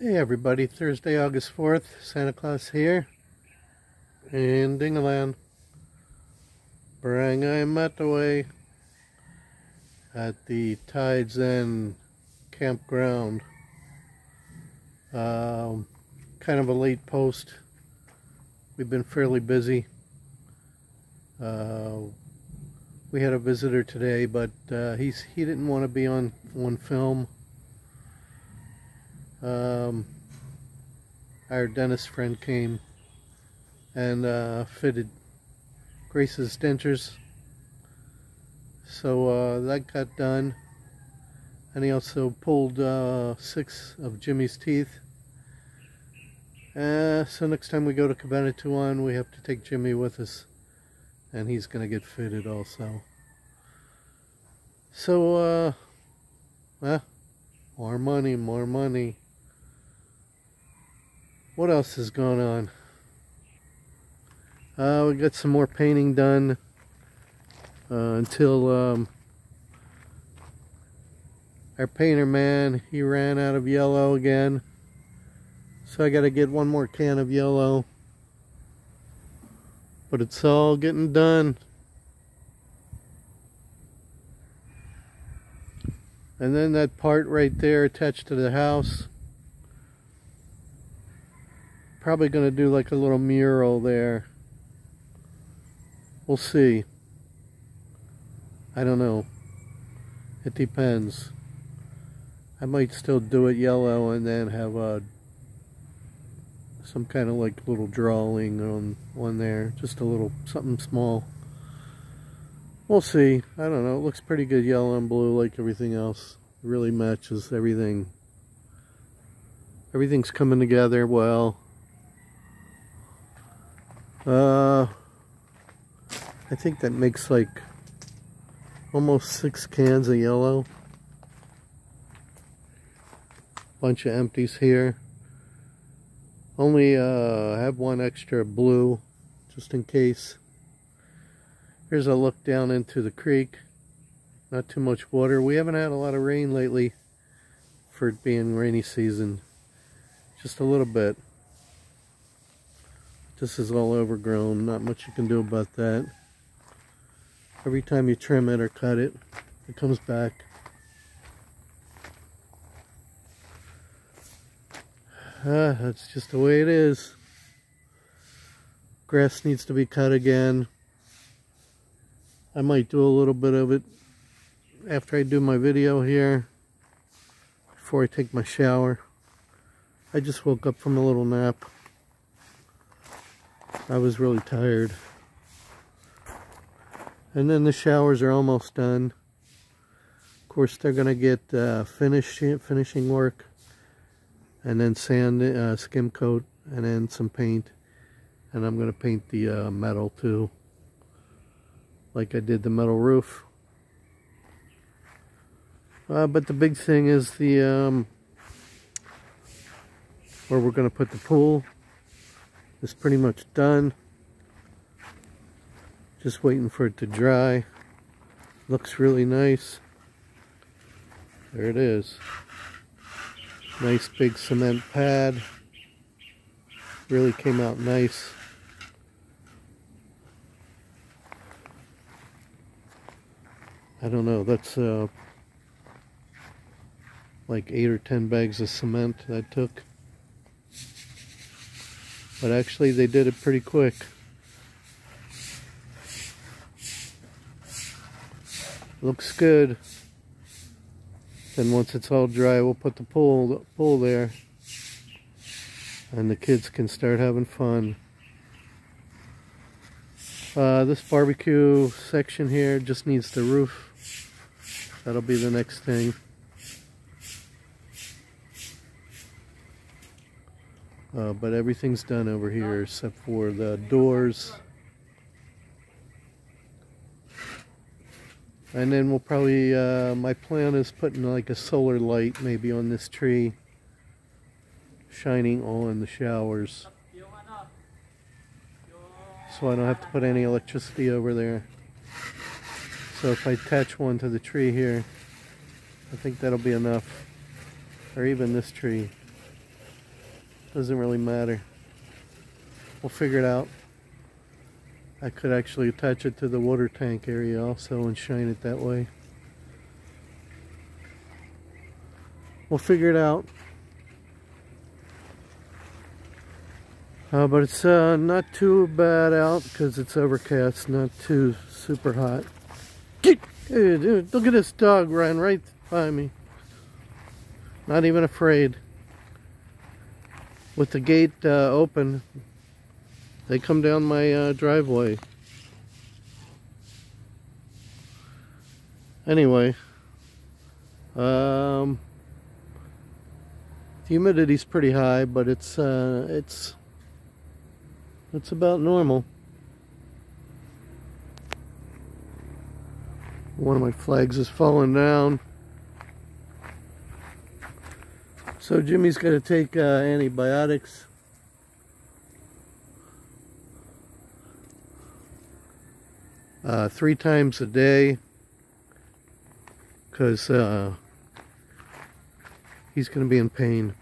Hey everybody, Thursday, August 4th, Santa Claus here in Dingalan, Barangay Matawe at the Tides End campground. Um, kind of a late post. We've been fairly busy. Uh, we had a visitor today, but uh, he's he didn't want to be on on film. Um, our dentist friend came and uh, fitted Grace's dentures. So uh, that got done. And he also pulled uh, six of Jimmy's teeth. Uh, so next time we go to Cabanatuan, we have to take Jimmy with us. And he's going to get fitted also. So, uh, well, more money, more money. What else is going on? Uh, we got some more painting done uh, until um, our painter man, he ran out of yellow again. So I got to get one more can of yellow. But it's all getting done. And then that part right there attached to the house Probably going to do like a little mural there. We'll see. I don't know. It depends. I might still do it yellow and then have a uh, some kind of like little drawing on one there. Just a little something small. We'll see. I don't know. It looks pretty good yellow and blue like everything else. It really matches everything. Everything's coming together well. Uh, I think that makes like almost six cans of yellow. Bunch of empties here. Only uh, have one extra blue, just in case. Here's a look down into the creek. Not too much water. We haven't had a lot of rain lately for it being rainy season. Just a little bit. This is all overgrown. Not much you can do about that. Every time you trim it or cut it, it comes back. Ah, that's just the way it is. Grass needs to be cut again. I might do a little bit of it after I do my video here. Before I take my shower. I just woke up from a little nap. I was really tired. And then the showers are almost done. Of course, they're going to get uh, finish, finishing work. And then sand, uh, skim coat, and then some paint. And I'm going to paint the uh, metal too. Like I did the metal roof. Uh, but the big thing is the um, where we're going to put the pool is pretty much done. Just waiting for it to dry. Looks really nice. There it is. Nice big cement pad. Really came out nice. I don't know, that's uh, like eight or ten bags of cement I took. But actually they did it pretty quick. Looks good. Then once it's all dry, we'll put the pool, pool there. And the kids can start having fun. Uh, this barbecue section here just needs the roof. That'll be the next thing. Uh, but everything's done over here except for the doors. And then we'll probably, uh, my plan is putting like a solar light maybe on this tree. Shining on the showers. So I don't have to put any electricity over there. So if I attach one to the tree here, I think that'll be enough. Or even this tree. Doesn't really matter. We'll figure it out. I could actually attach it to the water tank area also and shine it that way. We'll figure it out. Uh, but it's uh, not too bad out because it's overcast, not too super hot. Get, dude, look at this dog run right by me. Not even afraid. With the gate uh, open, they come down my uh, driveway. Anyway, um, humidity's pretty high, but it's uh, it's it's about normal. One of my flags is falling down. So Jimmy's going to take uh, antibiotics. Uh, three times a day because uh, he's going to be in pain.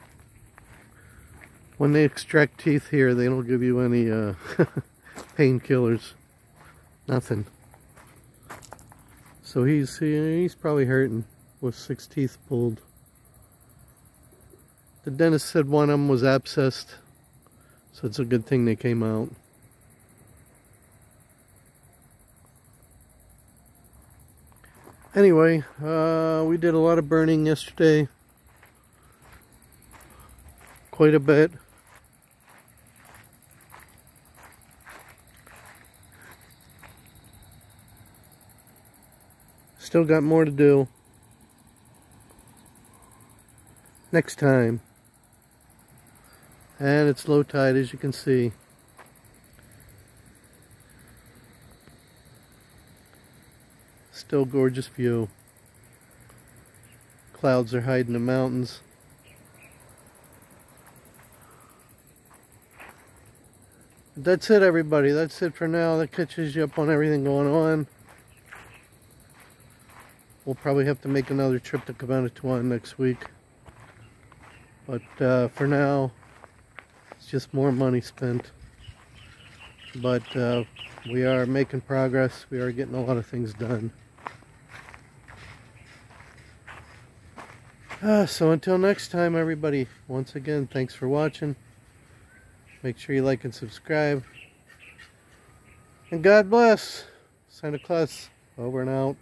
When they extract teeth here, they don't give you any uh, painkillers. Nothing. So he's he's probably hurting with six teeth pulled. The dentist said one of them was abscessed, so it's a good thing they came out. Anyway, uh, we did a lot of burning yesterday. Quite a bit. Still got more to do. Next time. And it's low tide as you can see. Still gorgeous view. Clouds are hiding the mountains. That's it everybody. That's it for now. That catches you up on everything going on. We'll probably have to make another trip to Cabanatuan next week. But uh, for now, just more money spent. But uh, we are making progress. We are getting a lot of things done. Uh, so until next time, everybody, once again, thanks for watching. Make sure you like and subscribe. And God bless. Santa Claus, over and out.